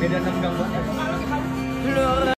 beda enam gangguan